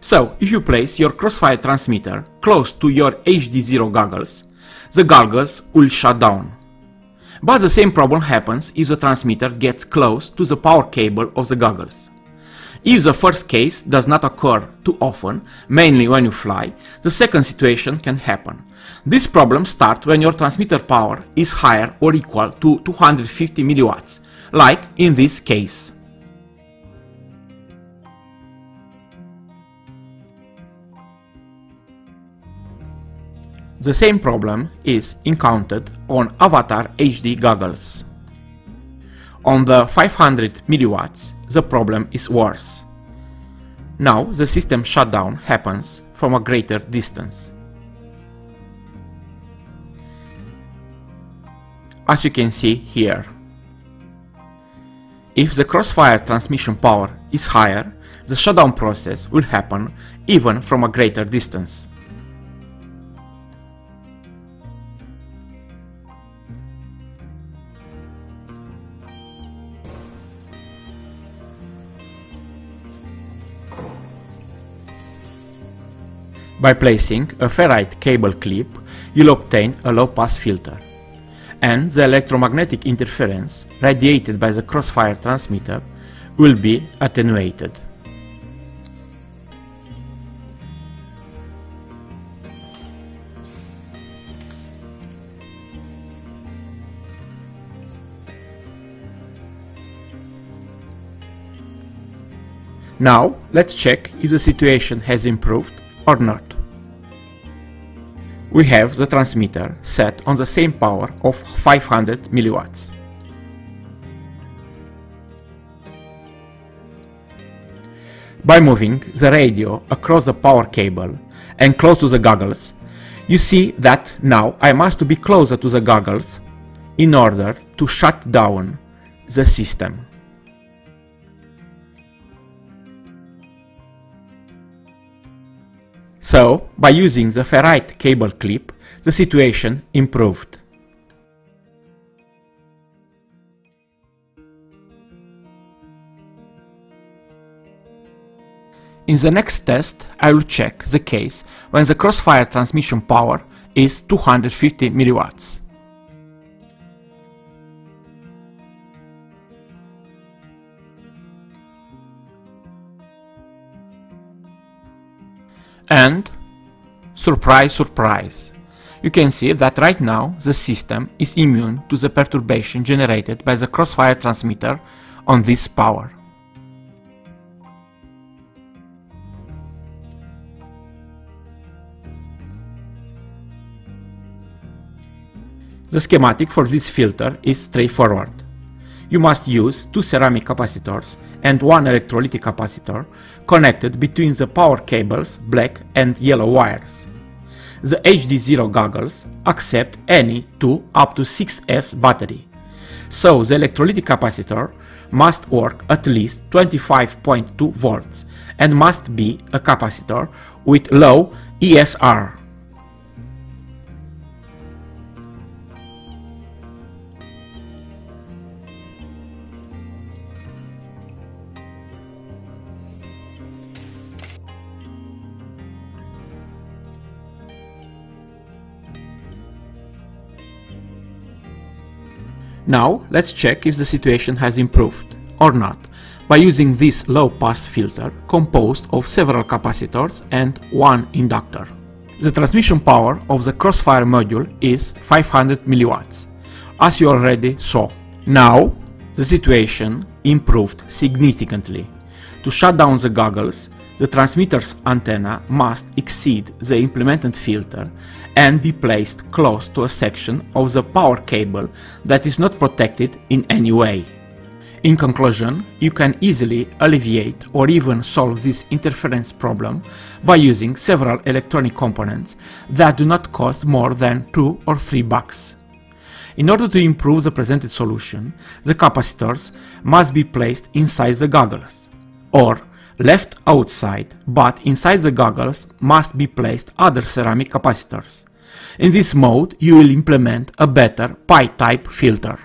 So, if you place your crossfire transmitter close to your HDZero goggles, the goggles will shut down. But the same problem happens if the transmitter gets close to the power cable of the goggles. If the first case does not occur too often, mainly when you fly, the second situation can happen. This problem starts when your transmitter power is higher or equal to 250 milliwatts, like in this case. The same problem is encountered on Avatar HD goggles. On the 500 milliwatts, the problem is worse. Now the system shutdown happens from a greater distance. As you can see here. If the crossfire transmission power is higher, the shutdown process will happen even from a greater distance. By placing a ferrite cable clip, you'll obtain a low-pass filter, and the electromagnetic interference radiated by the crossfire transmitter will be attenuated. Now, let's check if the situation has improved or not. We have the transmitter set on the same power of 500 milliwatts. By moving the radio across the power cable and close to the goggles, you see that now I must be closer to the goggles in order to shut down the system. So, by using the ferrite cable clip, the situation improved. In the next test, I will check the case when the crossfire transmission power is 250 milliwatts. And, surprise surprise, you can see that right now the system is immune to the perturbation generated by the crossfire transmitter on this power. The schematic for this filter is straightforward. You must use two ceramic capacitors and one electrolytic capacitor connected between the power cables black and yellow wires. The HDZero goggles accept any 2 up to 6S battery, so the electrolytic capacitor must work at least 25.2 volts and must be a capacitor with low ESR. Now let's check if the situation has improved or not by using this low pass filter composed of several capacitors and one inductor. The transmission power of the crossfire module is 500 milliwatts, as you already saw. Now the situation improved significantly. To shut down the goggles, the transmitter's antenna must exceed the implemented filter and be placed close to a section of the power cable that is not protected in any way. In conclusion, you can easily alleviate or even solve this interference problem by using several electronic components that do not cost more than 2 or 3 bucks. In order to improve the presented solution, the capacitors must be placed inside the goggles, or left outside, but inside the goggles must be placed other ceramic capacitors. In this mode, you will implement a better pi-type filter.